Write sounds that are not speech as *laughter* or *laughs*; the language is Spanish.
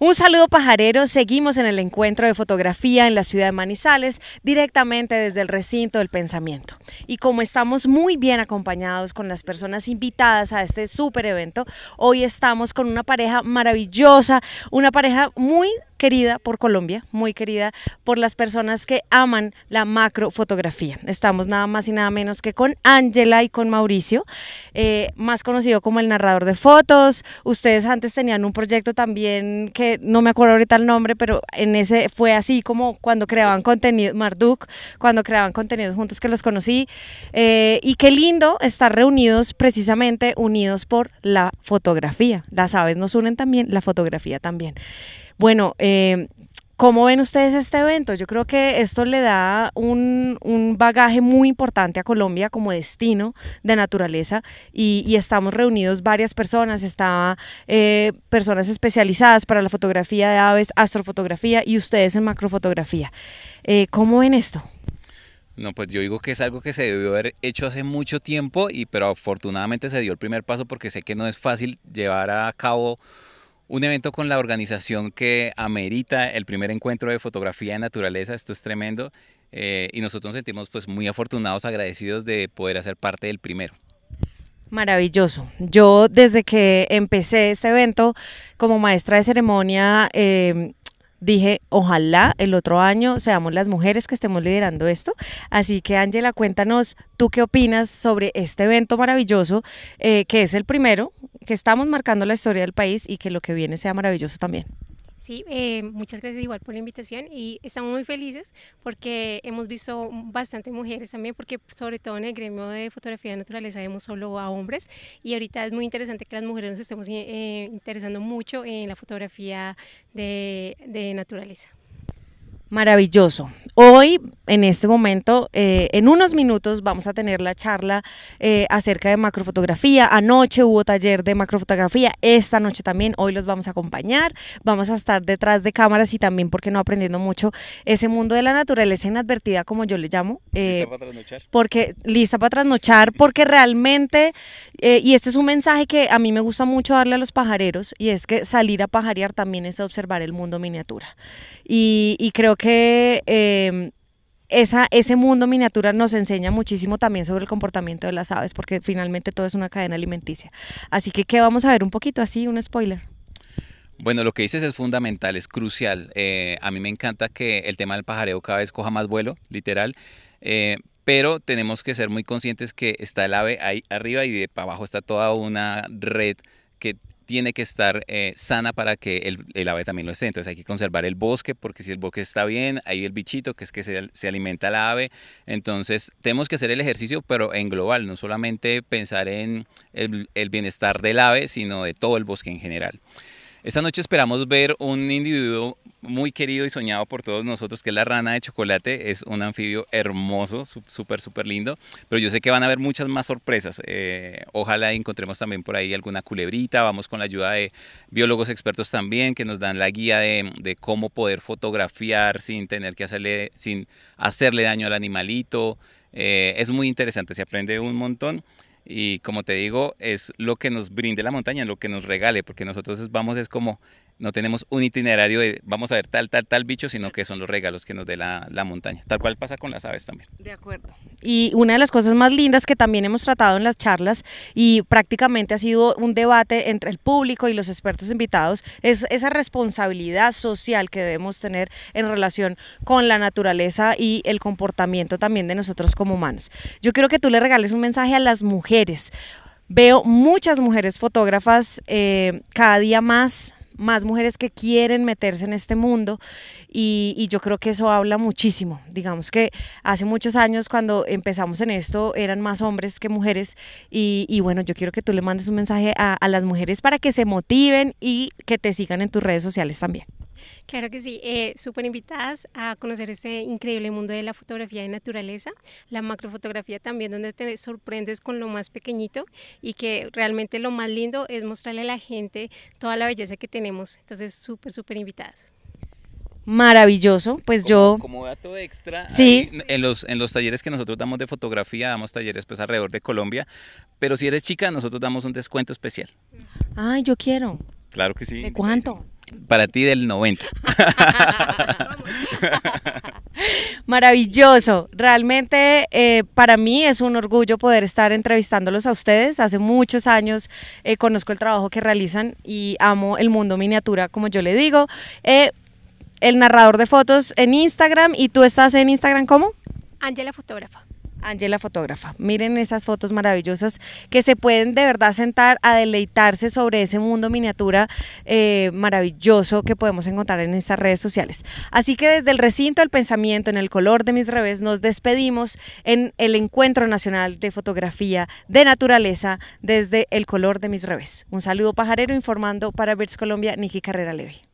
Un saludo pajarero, seguimos en el encuentro de fotografía en la ciudad de Manizales, directamente desde el recinto del pensamiento. Y como estamos muy bien acompañados con las personas invitadas a este súper evento, hoy estamos con una pareja maravillosa, una pareja muy querida por Colombia, muy querida por las personas que aman la macrofotografía. Estamos nada más y nada menos que con Ángela y con Mauricio, eh, más conocido como el narrador de fotos. Ustedes antes tenían un proyecto también que no me acuerdo ahorita el nombre, pero en ese fue así como cuando creaban contenido, Marduk, cuando creaban contenidos juntos que los conocí. Eh, y qué lindo estar reunidos, precisamente unidos por la fotografía. Las aves nos unen también, la fotografía también. Bueno, eh, ¿Cómo ven ustedes este evento? Yo creo que esto le da un, bagaje muy importante a Colombia como destino de naturaleza y, estamos reunidos varias personas, estaba eh, personas especializadas para la fotografía de aves, astrofotografía y ustedes en macrofotografía. Eh, ¿Cómo ven esto? No, pues yo digo que es algo que se debió haber hecho hace mucho tiempo, y, pero afortunadamente se dio el primer paso porque sé que no es fácil llevar a cabo un evento con la organización que amerita el primer encuentro de fotografía de naturaleza. Esto es tremendo eh, y nosotros nos sentimos pues muy afortunados, agradecidos de poder hacer parte del primero. Maravilloso. Yo desde que empecé este evento como maestra de ceremonia, eh, dije, ojalá el otro año seamos las mujeres que estemos liderando esto. Así que Ángela, cuéntanos tú qué opinas sobre este evento maravilloso, eh, que es el primero, que estamos marcando la historia del país y que lo que viene sea maravilloso también. Sí, eh, muchas gracias igual por la invitación y estamos muy felices porque hemos visto bastante mujeres también, porque sobre todo en el gremio de fotografía de naturaleza vemos solo a hombres y ahorita es muy interesante que las mujeres nos estemos eh, interesando mucho en la fotografía de, de naturaleza. Maravilloso. Hoy, en este momento, eh, en unos minutos vamos a tener la charla eh, acerca de macrofotografía. Anoche hubo taller de macrofotografía, esta noche también, hoy los vamos a acompañar. Vamos a estar detrás de cámaras y también, porque no, aprendiendo mucho ese mundo de la naturaleza inadvertida, como yo le llamo. Eh, ¿Lista para trasnochar? Porque, lista para trasnochar, porque realmente, y este es un mensaje que a mí me gusta mucho darle a los pajareros, y es que salir a pajarear también es observar el mundo miniatura. Y, y creo que Em, esa, ese mundo miniatura nos enseña muchísimo también sobre el comportamiento de las aves, porque finalmente todo es una cadena alimenticia. Así que, ¿qué vamos a ver un poquito así, un spoiler? Bueno, lo que dices es fundamental, es crucial. Eh, a mí me encanta que el tema del pajareo cada vez coja más vuelo, literal. Eh, pero tenemos que ser muy conscientes que está el ave ahí arriba y de abajo está toda una red que tiene que estar eh, sana para que el, el, ave también lo esté. Entonces hay que conservar el bosque porque si el bosque está bien, ahí el bichito que es que se, se, alimenta la ave. Entonces tenemos que hacer el ejercicio pero en global, no solamente pensar en el, el bienestar del ave, sino de todo el bosque en general. Esta noche esperamos ver un individuo muy querido y soñado por todos nosotros, que es la rana de chocolate. Es un anfibio hermoso, súper, súper lindo. Pero yo sé que van a haber muchas más sorpresas. Eh, ojalá encontremos también por ahí alguna culebrita. Vamos con la ayuda de biólogos expertos también, que nos dan la guía de, cómo poder fotografiar sin tener que hacerle, sin hacerle daño al animalito. Eh, es muy interesante, se aprende un montón y como te digo, es lo que nos brinde la montaña, lo que nos regale, porque nosotros vamos es como no tenemos un itinerario de vamos a ver tal, tal, tal bicho, sino que son los regalos que nos dé la, la, montaña. Tal cual pasa con las aves también. De acuerdo. Y una de las cosas más lindas que también hemos tratado en las charlas y prácticamente ha sido un debate entre el público y los expertos invitados es esa responsabilidad social que debemos tener en relación con la naturaleza y el comportamiento también de nosotros como humanos. Yo quiero que tú le regales un mensaje a las mujeres. Veo muchas mujeres fotógrafas eh, cada día más más mujeres que quieren meterse en este mundo y, yo creo que eso habla muchísimo. Digamos que hace muchos años cuando empezamos en esto eran más hombres que mujeres y, bueno, yo quiero que tú le mandes un mensaje a, a las mujeres para que se motiven y que te sigan en tus redes sociales también. Claro que sí, eh, súper invitadas a conocer este increíble mundo de la fotografía de naturaleza, la macrofotografía también, donde te sorprendes con lo más pequeñito y que realmente lo más lindo es mostrarle a la gente toda la belleza que tenemos. Entonces, súper, súper invitadas maravilloso. Pues yo. Como dato extra, sí. en, los, en los talleres que nosotros damos de fotografía, damos talleres pues alrededor de Colombia. Pero si eres chica, nosotros damos un descuento especial. Ay, yo quiero. Claro que sí. ¿De cuánto? Para ti del 90. *laughs* Maravilloso. Realmente eh, para mí es un orgullo poder estar entrevistándolos a ustedes. Hace muchos años eh, conozco el trabajo que realizan y amo el mundo miniatura, como yo le digo. Eh, el narrador de fotos en Instagram y tú estás en Instagram ¿cómo? Ángela Fotógrafa. Ángela Fotógrafa. Miren esas fotos maravillosas que se pueden de verdad sentar a deleitarse sobre ese mundo miniatura eh, maravilloso que podemos encontrar en estas redes sociales. Así que desde el recinto del pensamiento, en el color de mis revés, nos despedimos en el Encuentro Nacional de Fotografía de Naturaleza desde el color de mis revés. Un saludo pajarero informando para Birds Colombia, Niki Carrera Levy.